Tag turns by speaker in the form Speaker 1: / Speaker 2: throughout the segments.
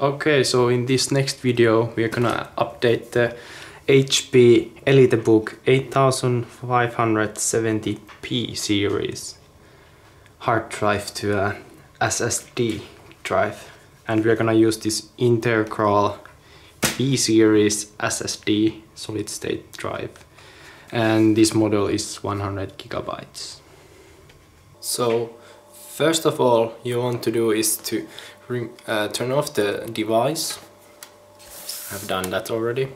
Speaker 1: Okay, so in this next video we're gonna update the HP EliteBook 8570p series. Hard drive to a SSD drive. And we're gonna use this Integral V series SSD solid state drive. And this model is 100 gigabytes. So first of all you want to do is to uh, turn off the device. I've done that already.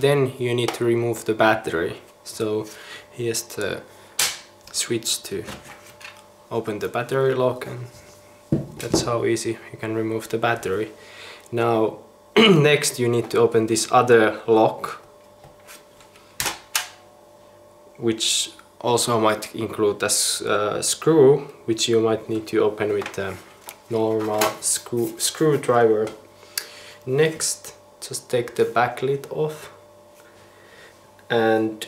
Speaker 1: Then you need to remove the battery. So here's the switch to open the battery lock and that's how easy you can remove the battery. Now next you need to open this other lock which also might include a uh, screw which you might need to open with a normal screw screwdriver. Next just take the back lid off and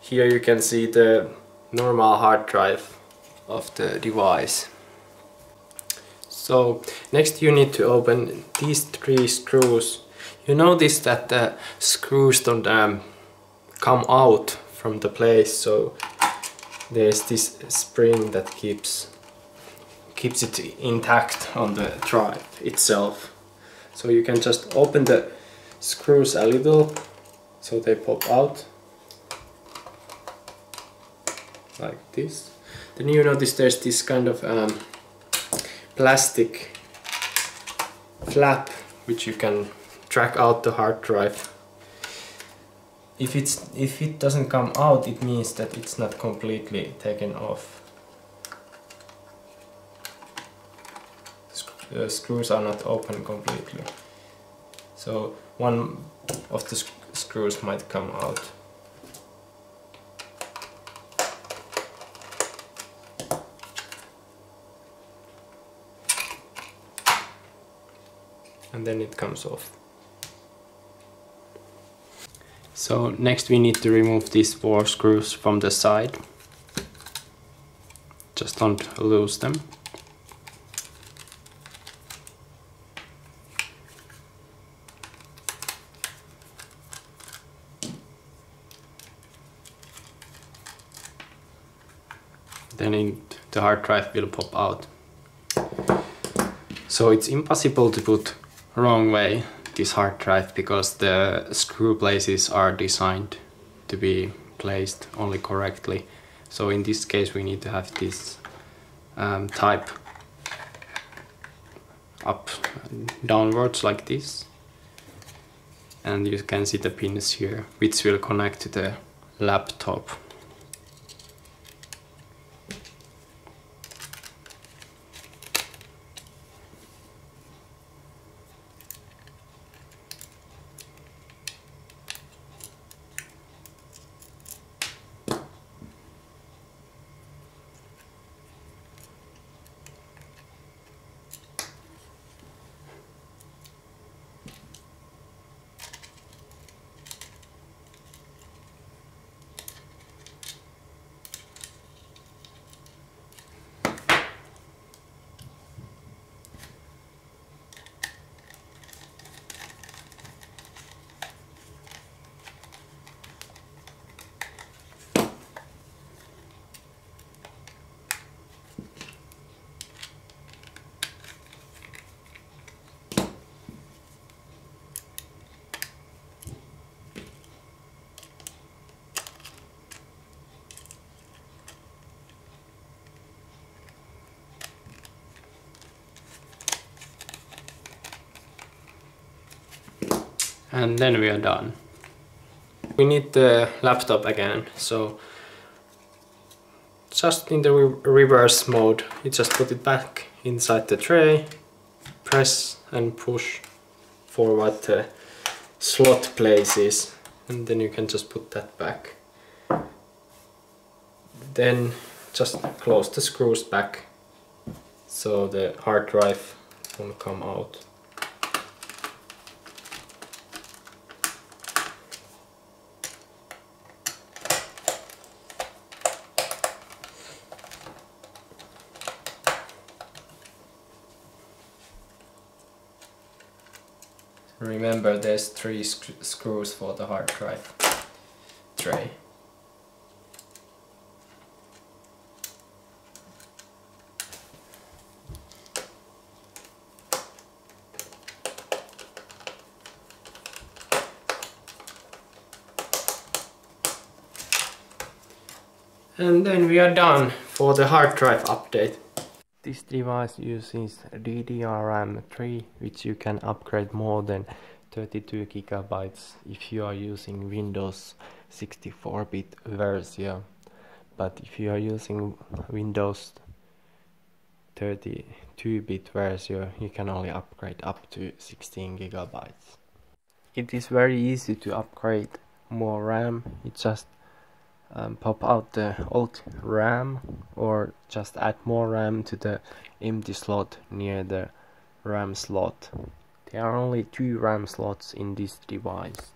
Speaker 1: here you can see the normal hard drive of the device. So next you need to open these three screws. You notice that the screws don't um, come out from the place so there's this spring that keeps keeps it intact on the drive itself. So you can just open the screws a little so they pop out like this. Then you notice there's this kind of um, plastic flap which you can track out the hard drive. If it's if it doesn't come out it means that it's not completely taken off. The uh, screws are not open completely. So one of the sc screws might come out. and then it comes off. So next we need to remove these four screws from the side. Just don't lose them. then the hard drive will pop out. So it's impossible to put wrong way this hard drive because the screw places are designed to be placed only correctly. So in this case we need to have this um, type up downwards like this and you can see the pins here which will connect to the laptop and then we are done. We need the laptop again, so just in the re reverse mode, you just put it back inside the tray, press and push forward the slot places, and then you can just put that back. Then just close the screws back so the hard drive won't come out. Remember there's three sc screws for the hard drive tray. And then we are done for the hard drive update. This device uses DDRM3 which you can upgrade more than 32 gigabytes if you are using Windows 64-bit version but if you are using Windows 32-bit version you can only upgrade up to 16 gigabytes. It is very easy to upgrade more RAM, it just um, pop out the old RAM or just add more RAM to the empty slot near the RAM slot. There are only two RAM slots in this device.